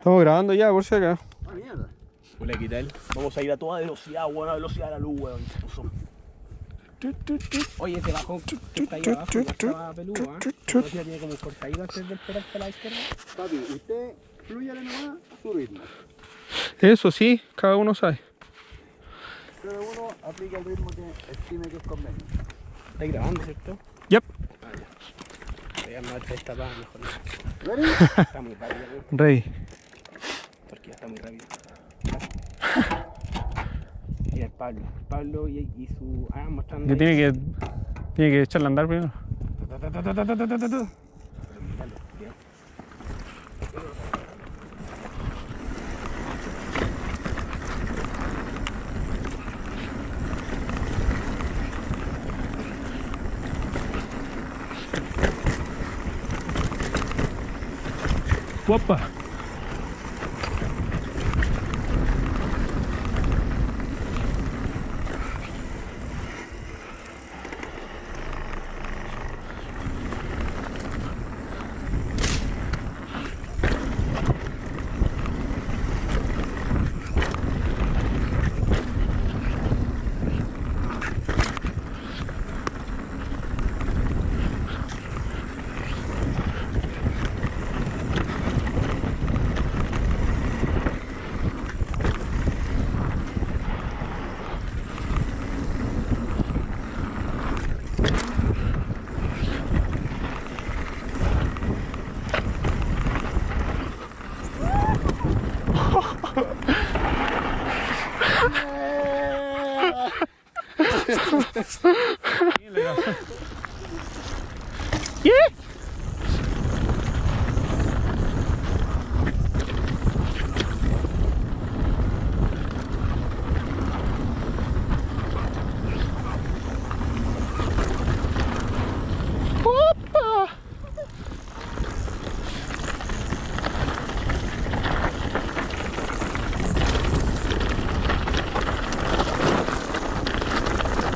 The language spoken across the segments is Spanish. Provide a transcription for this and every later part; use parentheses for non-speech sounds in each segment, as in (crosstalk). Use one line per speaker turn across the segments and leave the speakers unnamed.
Estamos grabando ya, por si acá.
Ah, mierda.
Hola, ¿qué tal? Vamos a ir a toda velocidad, weón, a velocidad de la luz, weón. Oye, ese bajón que está ahí abajo ya estaba peludo, ¿eh? No tiene como cortadito antes del pedal para la izquierda.
Papi, usted fluyale nomás a su ritmo.
Eso sí, cada uno sabe.
Cada uno aplica el ritmo que estime que es conveniente.
¿Estáis grabando, cierto?
Yep.
Ah, ya. Voy a armar esta para mejor.
¿Ready?
Está muy rápido, weón. Porque ya está muy rápido. (laughs) Mira el Pablo. Pablo y, y su. Ah, mostrando.
Que tiene que. Tiene que echarle a andar primero.
Ta, (laughs)
yeah.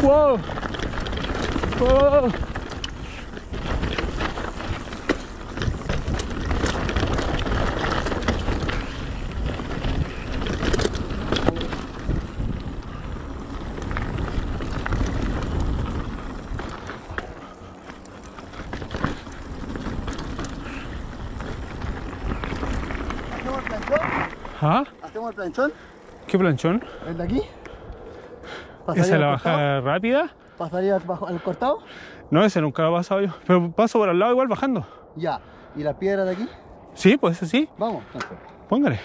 Whoa! Whoa!
¿Hacemos el planchón?
¿Ah?
¿Hacemos el planchón?
¿Qué planchón?
¿El de aquí?
¿Esa es la
costado?
bajada rápida?
¿Pasaría bajo, al cortado?
No, ese nunca lo he pasado yo. Pero paso por al lado igual bajando.
Ya. ¿Y la piedra de aquí?
Sí, pues ese sí.
Vamos, entonces.
Póngale.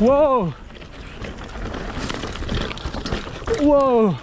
Wow. Wow.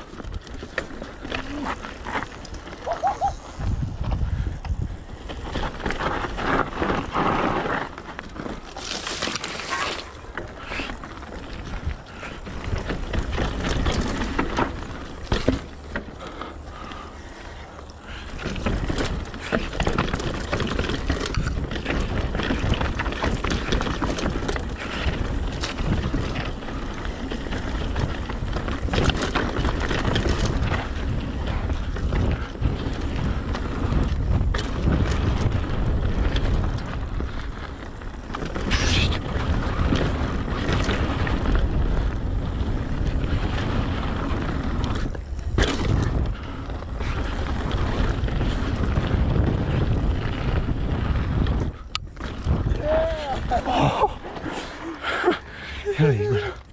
やれ今の。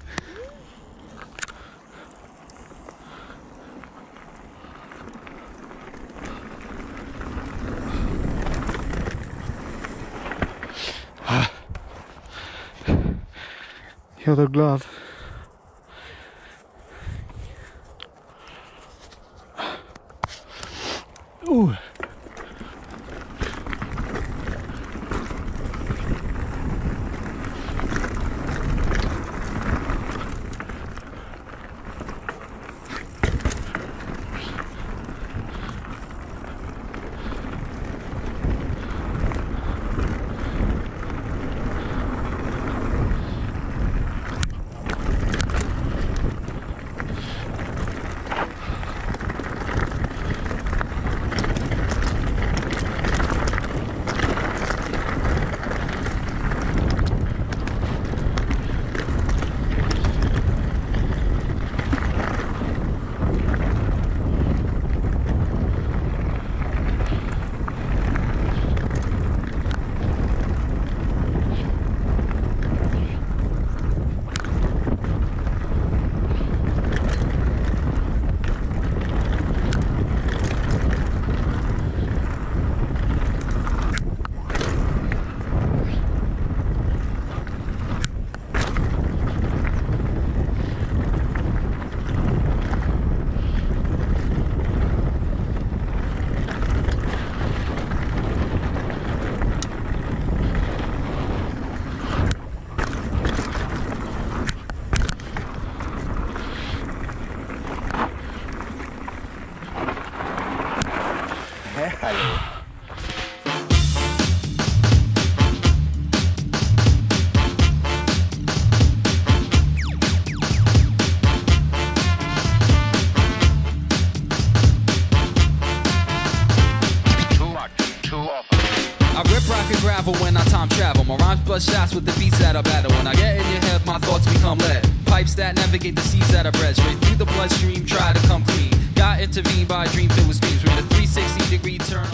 You're the glove. Ooh.
When I time travel. My rhymes blood shots with the beats that I battle. When I get in your head, my thoughts become lead. Pipes that navigate the seas that I bred. Straight through the bloodstream, try to come clean. Got intervened by a dream filled with screams. Made a 360 degree turn.